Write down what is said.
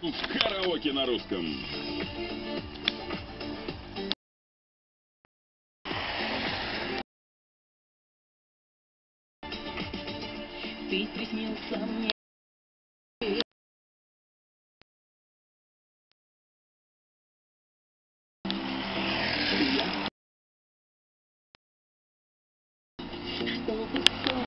Караоке на русском. Ты приснился мне